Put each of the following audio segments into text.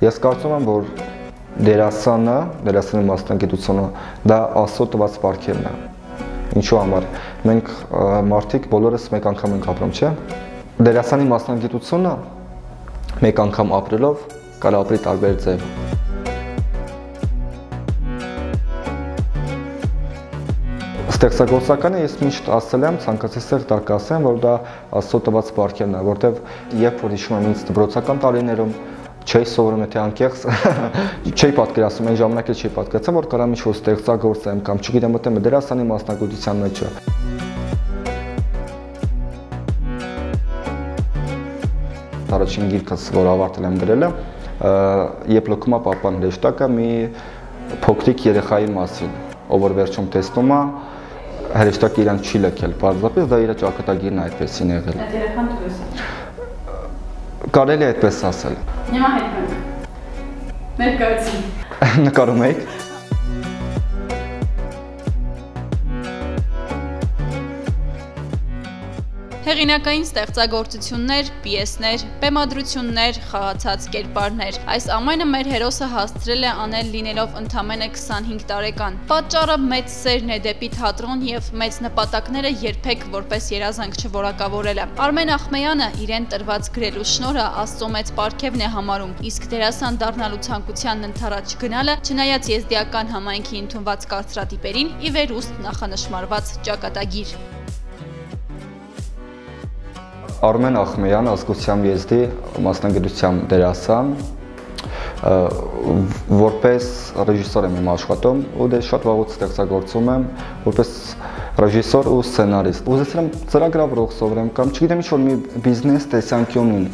Ես կարծում եմ, որ դերասանը, դերասանի մասնագիտությունը դա աստծո տված պարգևն է։ Ինչու համար։ Մենք մարդիկ բոլորս մեկ անգամ ենք ապրում, չէ՞։ Դերասանի մասնագիտությունը մեկ անգամ ապրելով կարող ապրի տարբեր ձև։ Ստեղծագործականը ես միշտ ասել եմ, ցանկացած տեղ դա կասեմ, որ դա աստծո տված պարգևն է, որտեվ երբ որ հիշում եմ ինձ դպրոցական տարիներում չէի սովորում եթե անկեղծ չէի պատկերացնում այն ժամանակ էլ չէի պատկերացնում որ կարամ ինչ-որ ստեղծագործեմ կամ չգիտեմ մտեմ դերասանի մասնագիտության մեջը առաջին գիրքս որ ավարտել եմ գրելը է papan հեշտակը մի փոքրիկ երեխայի մասին ով որ վերջում տեսնում է հեշտակը իրան չի լքել բարձրապես դա իր ճակատագիրն այդպեսին եղել Այդ երեխան դուրս է։ Կարելի է այդպես ասել։ Հիմա հետ մենք։ Ներկայացին։ Նկարում եք։ Հեղինակային ստեղծագործություններ, պիեսներ, բեմադրություններ, խաղացած կերպարներ։ Այս ամենը մեր հերոսը հասցրել է անել լինելով ընդամենը 25 տարեկան։ Պատճառը մեծ սերն է դեպի թատրոն եւ մեծ նպատակները երբեք որպես երազանք չորակավորելը։ Արմեն Ախմեյանը իրեն տրված գրելու շնորհը Աստծո մեծ պարգևն է համարում, իսկ դերասան դառնալու ցանկությանն ընթരാճ գնալը, չնայած եզդիական համայնքի ընդունված կարծրատիպերին, ի վեր ուստ նախանշմարված ճակատագիր։ Արմեն Ախմեյան ազգությամբ եզդի մասնագիտությամբ դերասան որպես ռեժիսոր եմ իմ աշխատում ու դե շատ վաղուց ստեղծագործում եմ որպես ռեժիսոր ու սցենարիստ։ Ուզեցել եմ ծրագրավորող սովորեմ կամ չգիտեմ ինչ-որ մի բիզնես տեսանկյունին։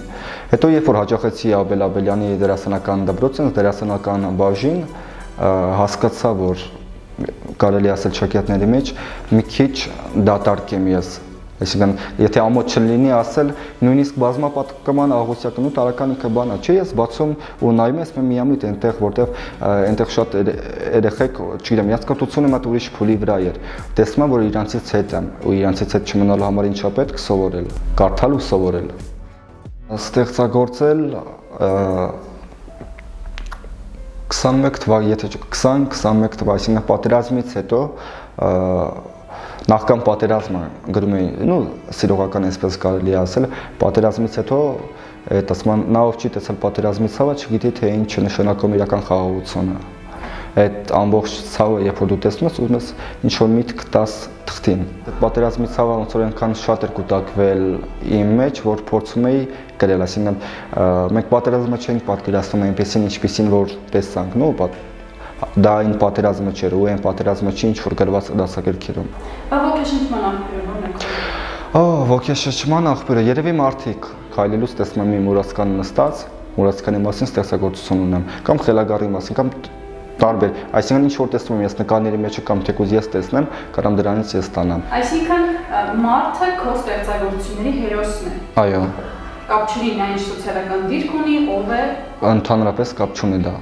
Հետո երբ որ հաջողեցի Աբել Աբելյանի դերասանական դպրոցը, դերասանական բաժին, հասկացա, որ կարելի ասել շակերտների մեջ մի քիչ դատարկ եմ ես Այսինքն, եթե ամոթ չլինի ասել, նույնիսկ բազմապատկման աղոսյակն ու տարական ինքը բանա, չէ, ես բացում ու նայում ես միամիտ այնտեղ, որտեղ այնտեղ շատ երեխեք, չգիտեմ, իրաց կրթությունը մատ ուրիշ փուլի վրա էր։ Տեսնում եմ, որ իրանցից հետ եմ ու իրանցից հետ չմնալու համար ինչա պետք սովորել, կարդալ ու սովորել։ Ստեղծագործել 21 թվականի, եթե 20-21 թվականի, այսինքն պատերազմից հետո նախքան պատերազմը գրում էի, նո սիրողական այսպես կարելի ասել, պատերազմից հետո այդ ասման նա ով չի տեսել պատերազմից ցավը, չգիտի թե ինչ է նշանակում իրական խաղաղությունը։ Այդ ամբողջ ցավը, երբ որ դու տեսնում ես, ուզում ես ինչ որ միտք տաս թղթին։ Այդ պատերազմի ցավը ոնց որ այնքան շատ էր կուտակվել իմ մեջ, որ փորձում էի գրել, ասինքն մենք պատերազմը չենք պատկերացնում այնպեսին, ինչպեսին որ տեսանք, նո դա այն պատերազմը չէր ու այն պատերազմը չի ինչ որ գրված դասագրքերում։ Բա ոգեշնչման աղբյուրը ո՞րն է։ Ահա ոգեշնչման աղբյուրը երևի մարդիկ քայլելուց տեսնում եմ մուրացկան նստած, մուրացկանի մասին ստեղծագործություն ունեմ, կամ խելագարի մասին, կամ տարբեր, այսինքն ինչ որ տեսնում եմ ես նկարների մեջ կամ թեկուզ ես տեսնեմ, կարամ դրանից ես ստանամ։ Այսինքն մարդը քո ստեղծագործությունների հերոսն է։ Այո։ Կապ չունի նա ինչ սոցիալական դիրք ունի, ով է։ Ընդհանրապես կապ չունի դա։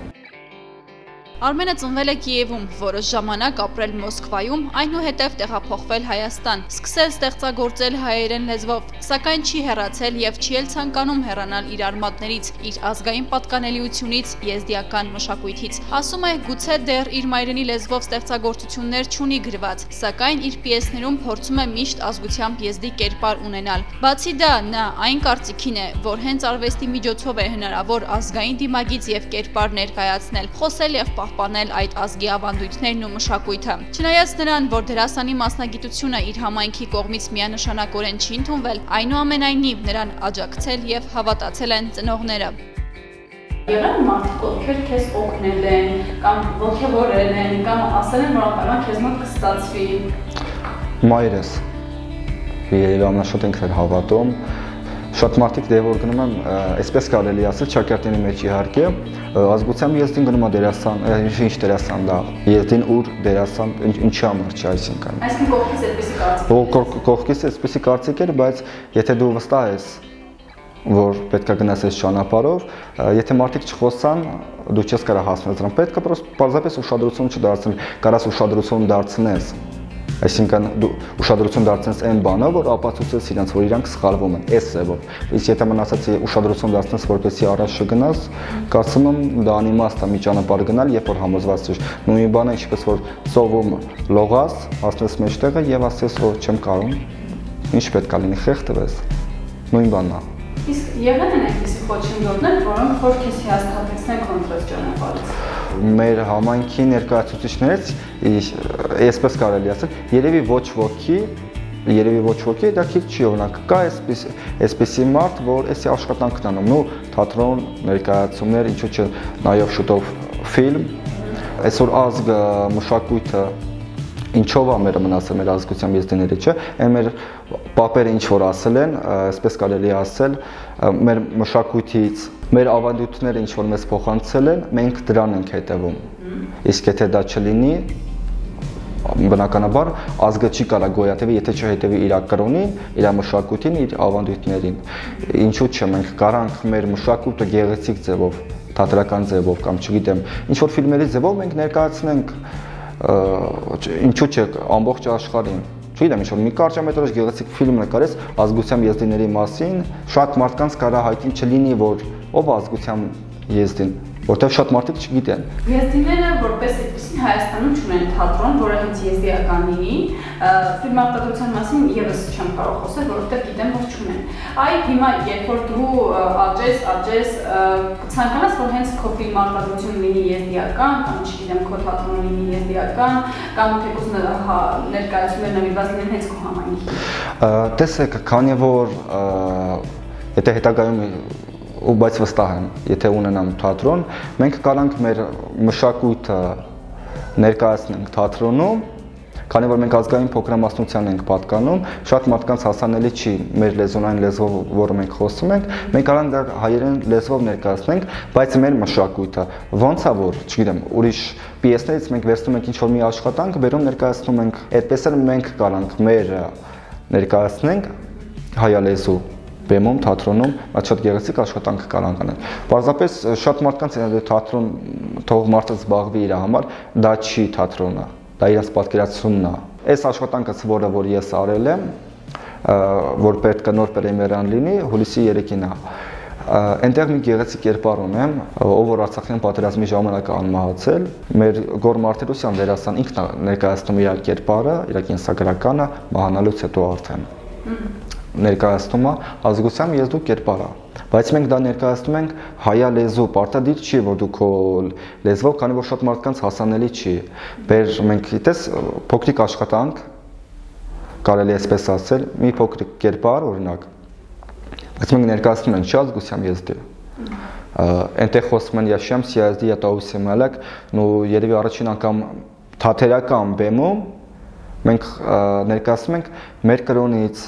Արմենը ծնվել է Կիևում, որոշ ժամանակ ապրել Մոսկվայում, այնուհետև տեղափոխվել Հայաստան, սկսել ստեղծագործել հայերեն լեզվով, սակայն չի հեռացել եւ չի էլ ցանկանում հեռանալ իր արմատներից, իր ազգային պատկանելիությունից, եզդիական մշակույթից։ Ասում է, գուցե դեռ իր մայրենի լեզվով ստեղծագործություններ չունի գրված, սակայն իր պիեսներում փորձում է միշտ ազգությամբ եզդի կերպար ունենալ։ Բացի դա, նա այն կարծիքին է, որ հենց արվեստի միջոցով է հնարավոր ազգային դիմագիծ եւ կերպար ներկայացնել, խոսել եւ պահ պահպանել այդ ազգի ավանդույթներն ու մշակույթը։ Չնայած նրան, որ դերասանի մասնագիտությունը իր համայնքի կողմից միանշանակորեն չի ընդունվել, այնուամենայնիվ նրան աջակցել եւ հավատացել են ծնողները։ Եղան մարդիկ, ովքեր քեզ օգնել են, կամ ողջորել են, կամ ասել են, որ ապա քեզ մոտ կստացվի։ Մայրս երևի ամենաշատ ինքն էր հավատում, շատ մարդիկ դե որ գնում եմ, այսպես կարելի ասել, ճակերտների մեջ իհարկե, ազգությամբ եզդին գնում է դերասան, ինչ դերասան դա, եզդին ուր դերասան, ինչի համար չի, այսինքն։ Այսինքն կողքից այդպեսի կարծիք։ Կողքից այսպեսի կարծիք էր, բայց եթե դու վստահ ես որ պետքա գնաս այս ճանապարհով, եթե մարդիկ չխոսան, դու չես կարող հասնել դրան։ Պետքա պարզապես ուշադրություն չդարձնել, կարաս ուշադրություն դարձնես Այսինքն դու ուշադրություն դարձնես այն բանը, որ ապացուցես իրենց, որ իրանք սխալվում են, այս ձևով։ Իսկ եթե մն ասացի ուշադրություն դարձնես, որպեսզի առաջ չգնաս, կարծում եմ դա անիմաստ է մի ճանապարհ գնալ, երբ որ համոզված ես։ Նույն բանը ինչպես որ ծովում լողաս, հասնես մեջտեղը եւ ասես, որ չեմ կարող։ Ինչ պետք է լինի, խեղդվես։ Նույն բանն է։ Իսկ եղել են այնպիսի խոչընդոտներ, որոնք որ քեզ հիասթափեցնեն կոնկրետ ճանապարհից։ Մեր համայնքի ներկայացուցիչներից այսպես կարելի ասել, երևի ոչ ոքի երևի ոչ ոքի դա քիչ չի օրինակ կա այսպես այսպեսի մարդ որ էսի աշխատանքն անում նո թատրոն ներկայացումներ ինչու՞ չէ նաև շուտով ֆիլմ այսօր ազգը մշակույթը ինչով է մեր մնացել մեր ազգությամբ եզդիների, չէ՞։ Այն մեր պապերը ինչ որ ասել են, այսպես կարելի ասել, մեր մշակույթից, մեր ավանդույթները ինչ որ մեզ փոխանցել են, մենք դրան ենք հետևում։ Իսկ եթե դա չլինի, բնականաբար ազգը չի կարա գոյատևի, եթե չհետևի իր կրոնին, իր մշակույթին, իր ավանդույթներին։ Ինչու՞ չէ, մենք կարանք մեր մշակույթը գեղեցիկ ձևով, թատերական ձևով կամ չգիտեմ, ինչ որ ֆիլմերի ձևով մենք ներկայացնենք ինչու՞ չէ ամբողջ աշխարհին չգիտեմ ինչ որ մի կարճամետրաժ գեղեցիկ ֆիլմ նկարես ազգությամբ եզդիների մասին շատ մարդկանց կարա հայտնի չլինի որ ով ազգությամբ եզդին որտեղ շատ մարդիկ չգիտեն։ Եզդիները որպես այդպեսին Հայաստանում չունեն թատրոն, որը հենց եզդիական լինի, ֆիլմարտադրության մասին եւս չեմ կարող խոսել, որովհետեւ գիտեմ, որ չունեն։ Այ հիմա երբ որ դու աճես, աճես, ցանկանաս որ հենց քո ֆիլմարտադրությունը լինի եզդիական, կամ չգիտեմ, քո թատրոնը լինի եզդիական, կամ թեկուզ հա ներկայացումներ նվիրված լինեն հենց քո համայնքի։ Տեսեք, քանի որ եթե հետագայում ու բայց վստահ եմ, եթե ունենամ թատրոն, մենք կարանք մեր մշակույթը ներկայացնենք թատրոնում, քանի որ մենք ազգային փոքրամասնության ենք պատկանում, շատ մարդկանց հասանելի չի մեր լեզունային լեզվով, որը մենք խոսում ենք, մենք կարան դա հայերեն լեզվով ներկայացնենք, բայց մեր մշակույթը ո՞նց է որ, չգիտեմ, ուրիշ պիեսներից մենք վերցնում ենք ինչ-որ մի աշխատանք, բերում ներկայացնում ենք, այդպես էլ մենք կարանք մեր ներկայացնենք հայալեզու բեմում, թատրոնում այդ շատ գեղեցիկ աշխատանք կարող անել։ Պարզապես շատ մարդկանց թատրոն թող մարդը զբաղվի իր համար, դա չի թատրոնը, դա իրաց պատկերացումն է։ Այս աշխատանքը, որը որ ես արել եմ, որ պետք է նոր պրեմիերան լինի, հուլիսի 3-ին է այնտեղ մի գեղեցիկ կերպար ունեմ, ով որ Արցախյան պատերազմի ժամանակ անմահացել, մեր Գոր Մարտիրոսյան դերասան ինքն ներկայացնում իր կերպարը, իր կենսագրականը մահանալուց հետո արդեն ներկայացնում է ազգությամբ ես դու կերպարա բայց մենք դա ներկայացնում ենք հայա լեզու պարտադիր չի որ դու քո լեզվով քանի որ շատ մարդկանց հասանելի չի բեր մենք գիտես փոքրիկ աշխատանք կարելի է այսպես ասել մի փոքրիկ կերպար օրինակ բայց մենք ներկայացնում ենք չի ազգությամբ ես դե։ դու այնտեղ խոսում են ես շեմ սիազդի յա տաուսի մալակ նո երևի առաջին անգամ թաթերական բեմում մենք ներկայացնում ենք մեր կրոնից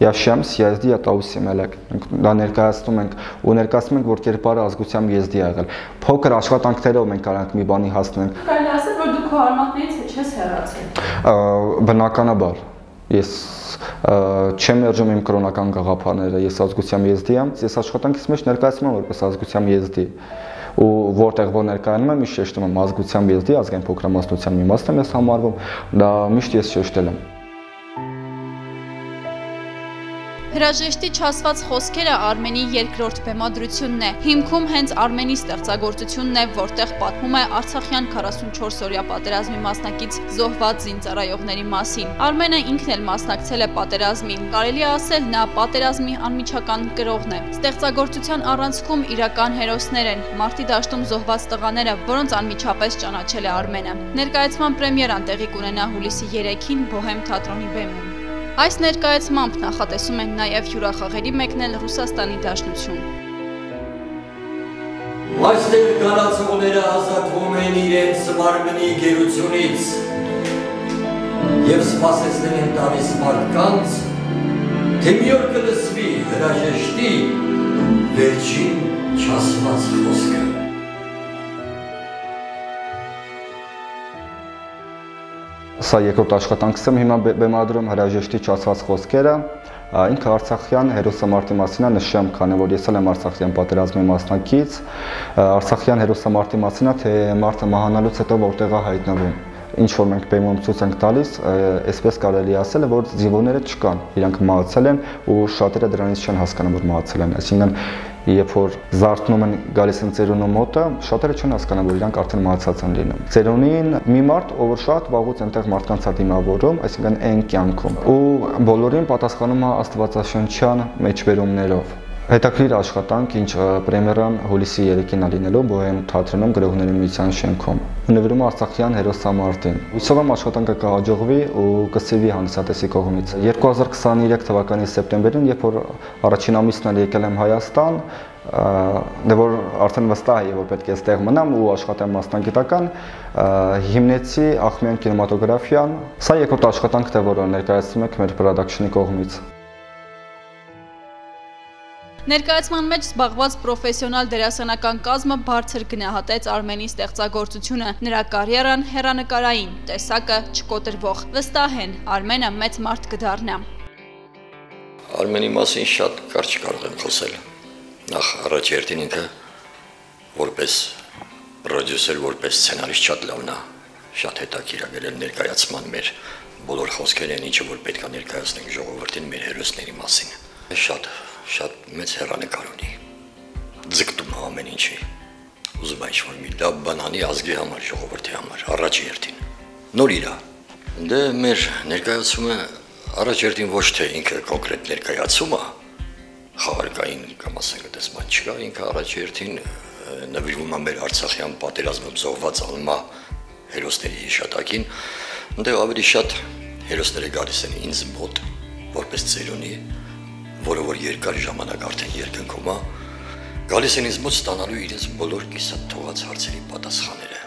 եւ շեմս եզդի ատաուսի մելակ դա ներկայացնում ենք ու ներկայացնում ենք որ կերպարը ազգությամբ եզդի ա եղել փոքր աշխատանքներով մենք կարանք մի բանի հասնենք կարելի ասել որ դու քո արմատներից չես հեռացել բնականաբար ես չեմ երջում իմ կրոնական գաղափարները ես ազգությամբ եզդի եմ ես աշխատանքից մեջ ներկայացնում եմ որպես ազգությամբ եզդի ու որտեղ որ ներկայանում եմ միշտ շեշտում եմ ազգությամբ եզդի ազգային փոքրամասնության մի մաս եմ ես համարվում դա միշտ ես շեշտել եմ Հրաժեշտի չասված խոսքերը Արմենի երկրորդ բեմադրությունն է։ Հիմքում հենց Արմենի ստեղծագործությունն է, որտեղ պատմում է Արցախյան 44-օրյա պատերազմի մասնակից զոհված զինծառայողների մասին։ Արմենը ինքն էլ մասնակցել է պատերազմին։ Կարելի է ասել, նա պատերազմի անմիջական կրողն է։ Ստեղծագործության առանցքում իրական հերոսներ են՝ մարտի դաշտում զոհված տղաները, որոնց անմիջապես ճանաչել է Արմենը։ Ներկայացման պրեմիերան տեղի կունենա հուլիսի 3-ին Բոհեմ թատրոնի բեմում։ Այս ներկայացմամբ նախատեսում են նաև հյուրախաղերի մեկնել Ռուսաստանի Դաշնություն։ Այստեղ գալացողները ազատվում են իրենց մարմնի գերությունից և սպասեցնել են տալիս մարդկանց, թե մի օր կլսվի հրաժեշտի վերջին չասված խոսքը։ Սա երկրորդ աշխատանքս եմ հիմա բեմադրում հրաժեշտի չասված խոսքերը։ Ինքը Արցախյան հերոսամարտի մասին է նշեմ, քանի որ ես եմ Արցախյան պատերազմի մասնակից։ Արցախյան հերոսամարտի մասին է, թե մարդը մահանալուց հետո որտեղ է հայտնվում ինչ որ մենք բեմում ցույց ենք տալիս, այսպես կարելի ասել է, որ զինվորները չկան, իրանք մահացել են ու շատերը դրանից չեն հասկանում, որ մահացել են։ Այսինքն երբ որ զարթնում են գալիս են ծերունու մոտը, շատերը չեն հասկանում, որ իրանք արդեն մահացած են լինում։ Ծերունին մի մարդ, ով շատ վաղուց այնտեղ մարդկանց է դիմավորում, այսինքն այն կյանքում, ու բոլորին պատասխանում է աստվածաշնչյան մեջբերումներով հետաքրիր աշխատանք, ինչ պրեմիերան հուլիսի 3-ին է լինելու Բոհեմ թատրոնում գրողների միության շենքում։ Նվիրում Արցախյան հերոսամարտին։ Հույսով եմ աշխատանքը կհաջողվի ու կսիրվի հանդիսատեսի կողմից։ 2023 թվականի սեպտեմբերին, երբ որ առաջին ամիսն էլ եկել եմ Հայաստան, դե որ արդեն վստահ եմ, որ պետք է այստեղ մնամ ու աշխատեմ մասնագիտական, հիմնեցի Ախմյան կինեմատոգրաֆիան։ Սա երկրորդ աշխատանքն է, որը ներկայացնում եք մեր production-ի կողմից։ Ներկայացման մեջ զբաղված պրոֆեսիոնալ դերասանական կազմը բարձր գնահատեց Արմենի ստեղծագործությունը, նրա կարիերան հերանեկարային, տեսակը չկոտրվող։ Վստահ են, Արմենը մեծ մարդ կդառնա։ Արմենի մասին շատ կարճ կարող եմ խոսել։ Նախ առաջ երթին ինքը որպես պրոդյուսեր, որպես սցենարիստ շատ լավն է, շատ հետաքրքիր է ներկայացման մեր բոլոր խոսքերն, ինչը որ պետք է ներկայացնենք ժողովրդին մեր հերոսների մասին։ Շատ շատ մեծ հեռանկար ունի։ Ձգտում ամեն ինչի։ Ուզում է ինչ-որ մի լավ բան անի ազգի համար, ժողովրդի համար, առաջ երթին։ Նոր իրա։ Դե մեր ներկայացումը առաջ երթին ոչ թե ինքը կոնկրետ ներկայացումը, խաղարկային կամ ասենք այդպես բան չկա, ինքը առաջ երթին նվիրվում է մեր Արցախյան պատերազմում զոհված ալմա հերոսների հիշատակին, այնտեղ ավելի շատ հերոսները գալիս են ինձ մոտ որպես ծերունի որը որ երկար ժամանակ արդեն երկնքում է, գալիս են ինձ մոտ ստանալու իրենց բոլոր կիսատ թողած հարցերի պատասխանները։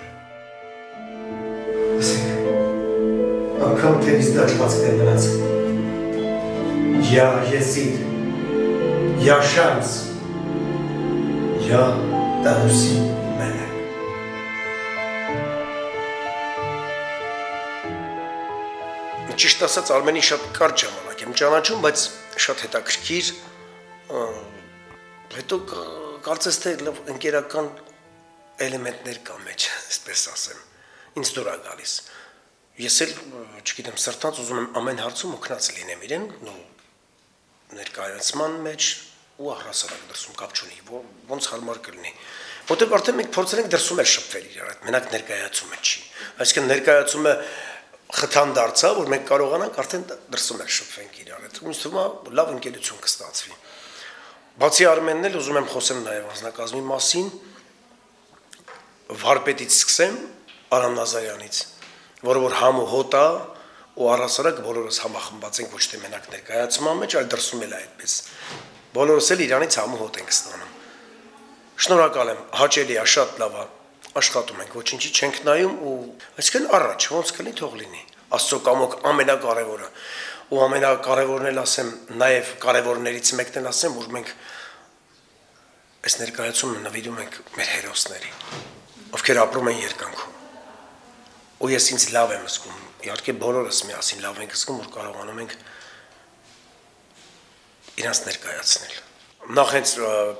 Անկամ թերից դաշվածքն է մնաց։ Յա եսիդ, յա շանս, յա տանուսին։ ճիշտ ասած Արմենին շատ կարճ ժամանակ եմ ճանաչում, բայց շատ հետաքրքիր հետո կարծես թե ընկերական էլեմենտներ կա մեջ, այսպես ասեմ։ Ինձ դուր է գալիս։ Ես էլ, չգիտեմ, սրտած ուզում եմ ամեն հարցում օգնած լինեմ իրեն, նո ներկայացման մեջ ու առհասարակ դրսում կապ չունի, ոնց հարմար կլինի։ Որտեղ արդեն մենք փորձել ենք դրսում էլ շփվել իրար հետ, մենակ ներկայացումը չի։ Այսինքն ներկայացումը խթան դարձավ, որ մենք կարողանանք արդեն դրսում էլ շփվենք իրար հետ։ Ինձ թվում է լավ ընկերություն կստացվի։ Բացի Արմենն էլ ուզում եմ խոսեմ նաև անձնակազմի մասին։ Վարպետից սկսեմ Արամ Նազարյանից, որը որ համ ու հոտ է ու առասարակ բոլորս համախմբած ենք ոչ թե մենակ ներկայացման մեջ, այլ դրսում էլ այդպես։ Բոլորս էլ իրանից համ ու հոտ ենք ստանում։ Շնորհակալ եմ, հաճելի է, շատ լավ է աշխատում ենք, ոչինչի չենք նայում ու այսինքն առաջ ոնց կլինի թող լինի։ Աստծո կամոք ամենակարևորը ու ամենակարևորն էլ ասեմ, նաև կարևորներից մեկն էլ ասեմ, որ մենք այս ներկայացումը նվիրում ենք մեր հերոսների, ովքեր ապրում են երկնքում։ Ու ես ինձ լավ եմ զգում, իհարկե բոլորս միասին լավ ենք զգում, որ կարողանում ենք իրանց ներկայացնել։ Նախ հենց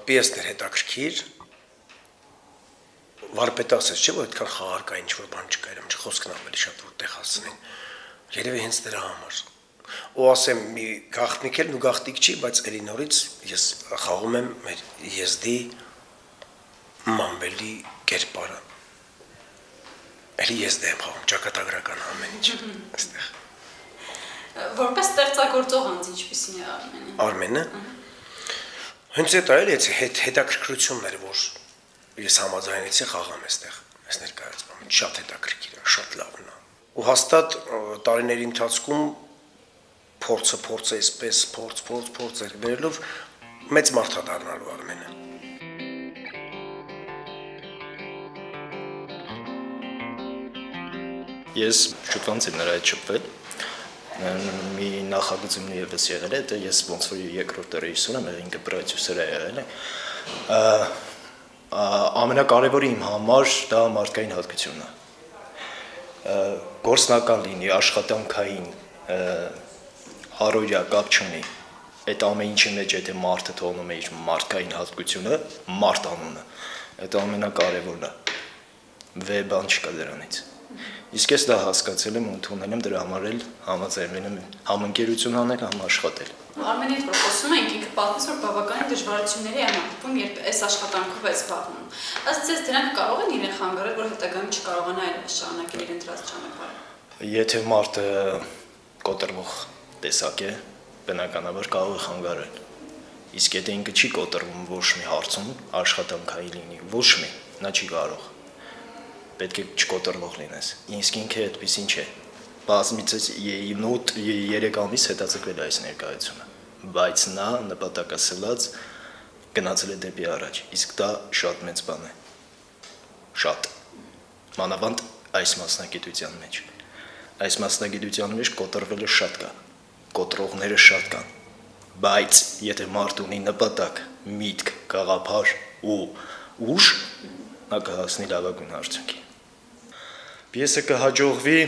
պիեսներ հետաքրքիր, վարպետը ասեց, չէ՞ որ այդքան խաղարկային ինչ-որ բան չկա, իրեմ չխոսքն ավելի շատ որտեղ հասնեն։ Երևի հենց դրա համար։ Ու ասեմ, մի գախտնիկ էլ ու գախտիկ չի, բայց ելի նորից ես խաղում եմ մեր եզդի մամբելի կերպարը։ Ելի եզդ եմ խաղում, ճակատագրական ամեն ինչ այստեղ։ Որպես ստեղծագործող անձ ինչպեսին է Արմենը։ Արմենը։ Հենց այդ այլ հետ հետաքրքրություններ, որ ես համաձայնեցի խաղամ այստեղ այս ներկայացումը շատ հետաքրքիր է շատ լավն է ու հաստատ տարիների ընթացքում փորձը փորձը այսպես փորձ փորձ փորձ էր վերելով մեծ մարդ է դառնալու Արմենը ես շուտվանց եմ նրա հետ շփվել մի նախագծումն եւս եղել է, դա ես ոնց որ երկրորդ ռեժիսորը, մեր ինքը պրոդյուսերը եղել է ամենակարևորը իմ համար դա մարդկային հատկությունն է գործնական լինի աշխատանքային հարորյա կապ չունի այդ ամեն ինչի մեջ եթե մարդը թողնում է իր մարդկային հատկությունը մարդ անունը այդ ամենակարևորն է վե բան չկա դրանից Իսկ ես դա հասկացել եմ ու ընդունել եմ դրա համար էլ համաձայնվել եմ համընկերություն անել, համ աշխատել։ Արմենի հետ խոսում ենք, ինքը պատմեց, որ բավականին դժվարությունների է մտնում, երբ այս աշխատանքով է զբաղվում։ Ըստ ձեզ դրանք կարող են իրեն խանգարել, որ հետագայում չկարողանա այլևս շարունակել իր ընտրած ճանապարհը։ Եթե մարդը կոտրվող տեսակ է, բնականաբար կարող է խանգարել։ Իսկ եթե ինքը չի կոտրվում ոչ մի հարցում, աշխատանքային լինի, ոչ մի, նա չի կարող պետք է չկոտրվող լինես։ Իսկ ինքը այդպեսին չէ։ Բազմիցս նոտ 3 ամիս հետաձգվել այս ներկայությունը, բայց նա նպատակասլաց գնացել է դեպի առաջ։ Իսկ դա շատ մեծ բան է։ Շատ։ Մանավանդ այս մասնագիտության մեջ։ Այս մասնագիտության մեջ կոտրվելը շատ կա։ Կոտրողները շատ կան։ Բայց եթե մարդ ունի նպատակ, միտք, գաղափար ու ուժ, նա կհասնի լավագույն արդյունքի։ Պիեսը կհաջողվի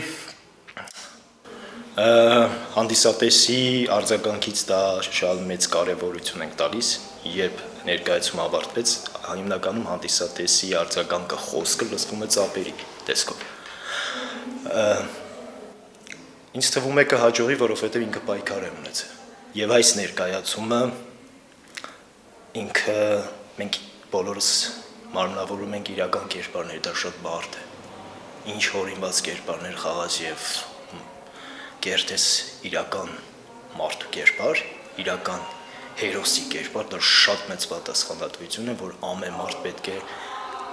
հանդիսատեսի արձագանքից դա շատ մեծ կարևորություն ենք տալիս, երբ ներկայացումը ավարտվեց, հիմնականում հանդիսատեսի արձագանքը խոսքը լսվում է ծապերի տեսքով։ Ինչ թվում է կհաջողի, որովհետև ինքը պայքար է ունեցել։ Եվ այս ներկայացումը ինքը մենք բոլորս մարմնավորում ենք իրական կերպարներ, դա շատ բարդ է ինչ հորինված կերպարներ խաղաց եւ կերտես իրական մարդու կերպար, իրական հերոսի կերպար, դա շատ մեծ պատասխանատվություն է, որ ամեն մարդ պետք է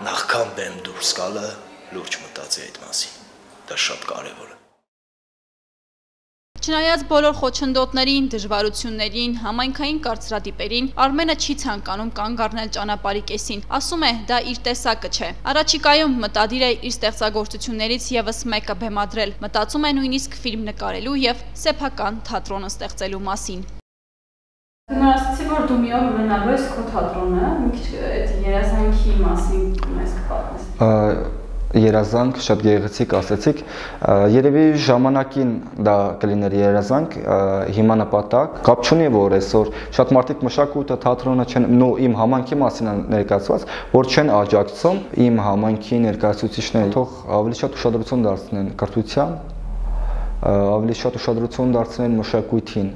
նախքան բեմ դուրս գալը լուրջ մտածի այդ մասին։ Դա շատ կարևոր է։ Չնայած բոլոր խոչընդոտներին, դժվարություններին, համայնքային կարծրատիպերին, Արմենը չի ցանկանում կանգ առնել ճանապարհի կեսին։ Ասում է, դա իր տեսակը չէ։ Առաջիկայում մտադիր է իր ստեղծագործություններից եւս մեկը բեմադրել։ Մտածում է նույնիսկ ֆիլմ նկարելու եւ սեփական թատրոնը ստեղծելու մասին։ ասացի, որ դու մի օր ունենալու ես քո թատրոնը, մի քիչ այդ երազանքի մասին մեզ կպատմես երազանք, շատ գեղեցիկ ասեցիք, երևի ժամանակին դա կլիներ երազանք, հիմա նպատակ, կապ չունի որ այսօր շատ մարդիկ մշակույթը, թատրոնը չեն նո իմ համանքի մասին ներկայացված, որ չեն աջակցում իմ համանքի ներկայացուցիչները, թող ավելի շատ ուշադրություն դարձնեն կրթության, ավելի շատ ուշադրություն դարձնեն մշակույթին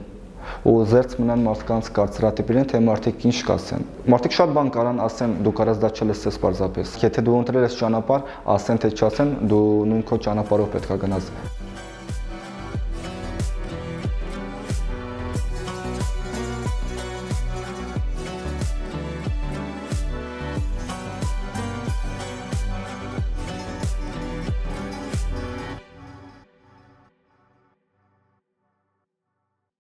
ու զերծ մնան մարդկանց կարծրատիպերին, թե մարդիկ ինչ կասեն։ Մարդիկ շատ բան կարան ասեն, դու կարաս դա չլսես պարզապես։ Եթե դու ընտրել ես ճանապարհ, ասեն թե չասեն, դու նույն քո ճանապարհով պետքա գնաս։